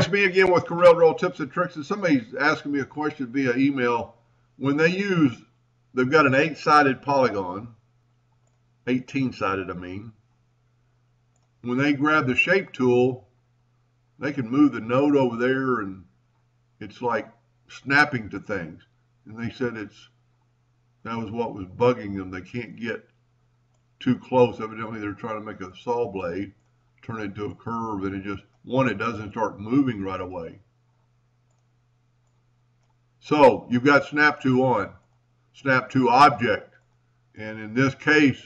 It's me again with Corel Draw Tips and Tricks, and somebody's asking me a question via email. When they use, they've got an eight-sided polygon, 18-sided, I mean. When they grab the shape tool, they can move the node over there, and it's like snapping to things. And they said it's that was what was bugging them. They can't get too close. Evidently, they're trying to make a saw blade, turn it into a curve, and it just one, it doesn't start moving right away. So you've got snap to on, snap to object. And in this case,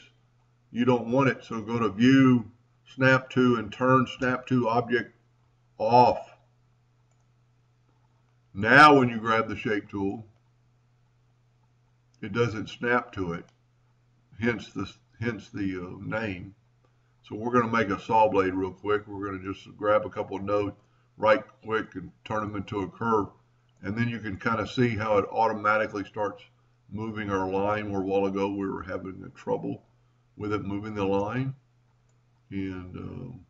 you don't want it. So go to view, snap to, and turn snap to object off. Now when you grab the shape tool, it doesn't snap to it, hence the, hence the uh, name. So we're going to make a saw blade real quick. We're going to just grab a couple of nodes, right quick, and turn them into a curve. And then you can kind of see how it automatically starts moving our line where a while ago we were having trouble with it moving the line. And um,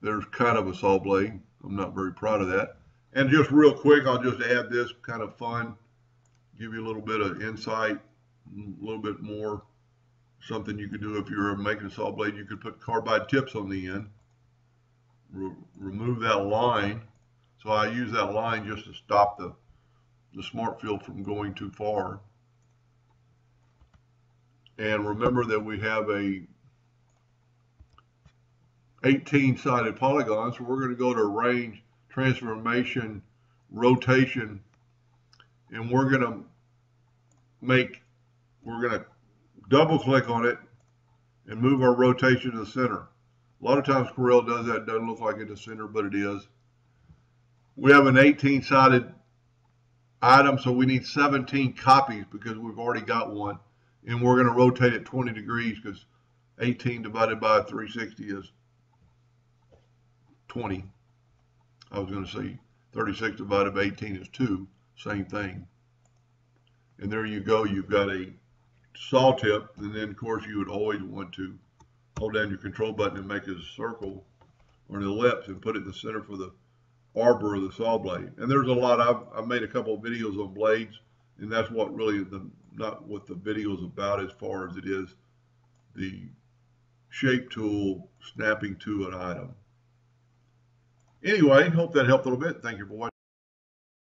there's kind of a saw blade. I'm not very proud of that. And just real quick, I'll just add this kind of fun, give you a little bit of insight, a little bit more something you could do if you're making a saw blade. You could put carbide tips on the end, re remove that line. So I use that line just to stop the, the Smart Fill from going too far. And remember that we have a 18 sided polygon. So we're going to go to range, transformation, rotation, and we're going to make, we're going to double click on it and move our rotation to the center. A lot of times Corel does that. It doesn't look like it's the center, but it is. We have an 18 sided item, so we need 17 copies because we've already got one. And we're going to rotate it 20 degrees because 18 divided by 360 is 20. I was going to say 36 divided by 18 is 2. Same thing. And there you go. You've got a saw tip, and then of course you would always want to hold down your control button and make a circle or an ellipse and put it in the center for the arbor of the saw blade. And there's a lot, I've, I've made a couple of videos on blades, and that's what really the, not what the video is about as far as it is the shape tool snapping to an item. Anyway, hope that helped a little bit. Thank you for watching.